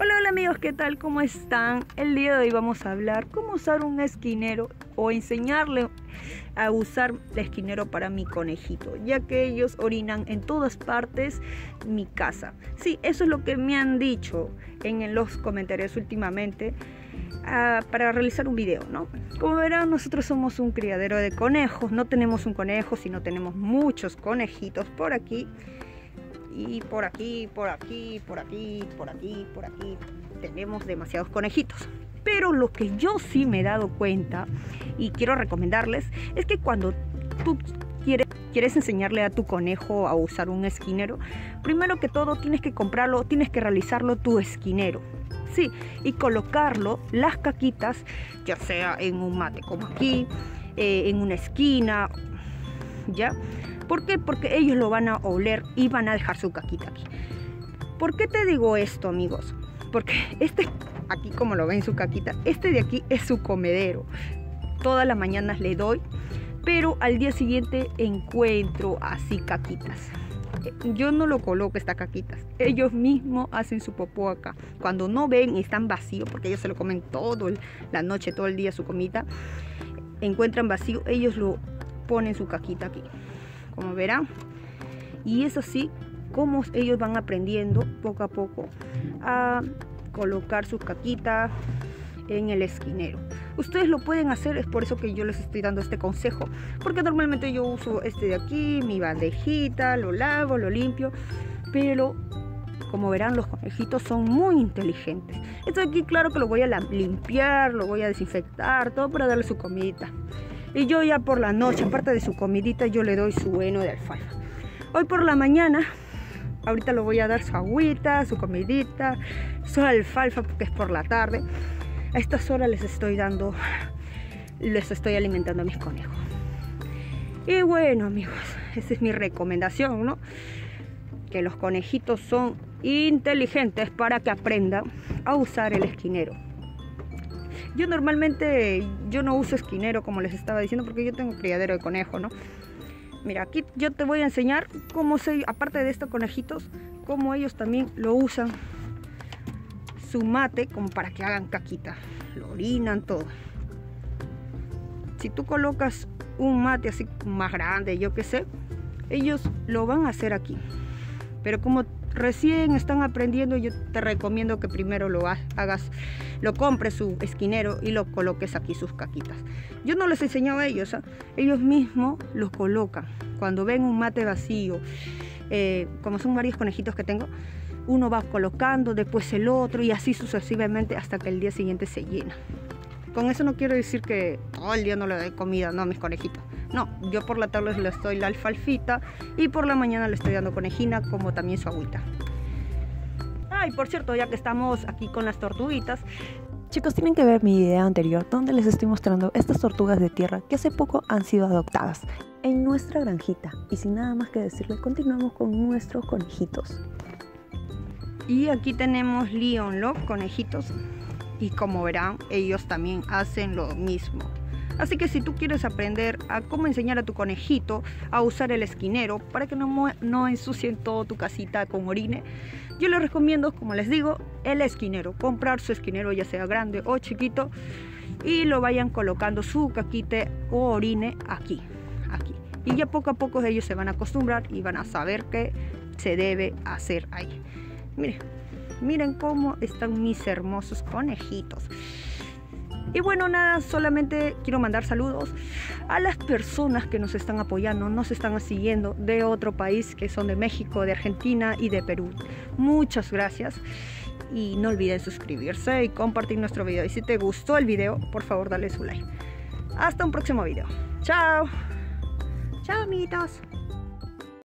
Hola, hola amigos, ¿qué tal? ¿Cómo están? El día de hoy vamos a hablar cómo usar un esquinero o enseñarle a usar el esquinero para mi conejito, ya que ellos orinan en todas partes mi casa. Sí, eso es lo que me han dicho en los comentarios últimamente uh, para realizar un video, ¿no? Como verán, nosotros somos un criadero de conejos, no tenemos un conejo, sino tenemos muchos conejitos por aquí y por aquí, por aquí, por aquí, por aquí, por aquí. Tenemos demasiados conejitos. Pero lo que yo sí me he dado cuenta y quiero recomendarles es que cuando tú quieres, quieres enseñarle a tu conejo a usar un esquinero, primero que todo tienes que comprarlo, tienes que realizarlo tu esquinero. Sí, y colocarlo, las caquitas, ya sea en un mate como aquí, eh, en una esquina, ¿ya? ¿Por qué? Porque ellos lo van a oler y van a dejar su caquita aquí. ¿Por qué te digo esto, amigos? Porque este, aquí como lo ven su caquita, este de aquí es su comedero. Todas las mañanas le doy, pero al día siguiente encuentro así caquitas. Yo no lo coloco estas caquitas. Ellos mismos hacen su popó acá. Cuando no ven y están vacíos, porque ellos se lo comen todo la noche, todo el día su comida, encuentran vacío, ellos lo ponen su caquita aquí como verán. Y es así como ellos van aprendiendo poco a poco a colocar su caquita en el esquinero. Ustedes lo pueden hacer, es por eso que yo les estoy dando este consejo, porque normalmente yo uso este de aquí, mi bandejita, lo lavo, lo limpio, pero como verán los conejitos son muy inteligentes. Esto de aquí claro que lo voy a limpiar, lo voy a desinfectar, todo para darle su comidita. Y yo ya por la noche, aparte de su comidita, yo le doy su heno de alfalfa. Hoy por la mañana, ahorita lo voy a dar su agüita, su comidita, su alfalfa porque es por la tarde. A estas horas les estoy dando, les estoy alimentando a mis conejos. Y bueno amigos, esa es mi recomendación, ¿no? Que los conejitos son inteligentes para que aprendan a usar el esquinero. Yo normalmente yo no uso esquinero como les estaba diciendo porque yo tengo criadero de conejo, ¿no? Mira, aquí yo te voy a enseñar cómo se, aparte de estos conejitos, cómo ellos también lo usan su mate como para que hagan caquita. Lo orinan todo. Si tú colocas un mate así más grande, yo qué sé, ellos lo van a hacer aquí. Pero como recién están aprendiendo, yo te recomiendo que primero lo hagas, lo compres su esquinero y lo coloques aquí sus caquitas. Yo no les enseño a ellos, ¿ah? ellos mismos los colocan. Cuando ven un mate vacío, eh, como son varios conejitos que tengo, uno va colocando, después el otro y así sucesivamente hasta que el día siguiente se llena. Con eso no quiero decir que todo el día no le doy comida no, a mis conejitos. No, yo por la tarde les doy la alfalfita y por la mañana le estoy dando conejina como también su agüita. Ay, por cierto, ya que estamos aquí con las tortuguitas, Chicos, tienen que ver mi video anterior donde les estoy mostrando estas tortugas de tierra que hace poco han sido adoptadas en nuestra granjita. Y sin nada más que decirles, continuamos con nuestros conejitos. Y aquí tenemos Leon los conejitos. Y como verán, ellos también hacen lo mismo. Así que si tú quieres aprender a cómo enseñar a tu conejito a usar el esquinero para que no, no ensucien todo tu casita con orine, yo les recomiendo, como les digo, el esquinero. Comprar su esquinero ya sea grande o chiquito y lo vayan colocando su caquite o orine aquí, aquí. Y ya poco a poco ellos se van a acostumbrar y van a saber qué se debe hacer ahí. Miren, miren cómo están mis hermosos conejitos. Y bueno, nada, solamente quiero mandar saludos a las personas que nos están apoyando, nos están siguiendo de otro país, que son de México, de Argentina y de Perú. Muchas gracias. Y no olviden suscribirse y compartir nuestro video. Y si te gustó el video, por favor dale su like. Hasta un próximo video. Chao. Chao, amiguitos.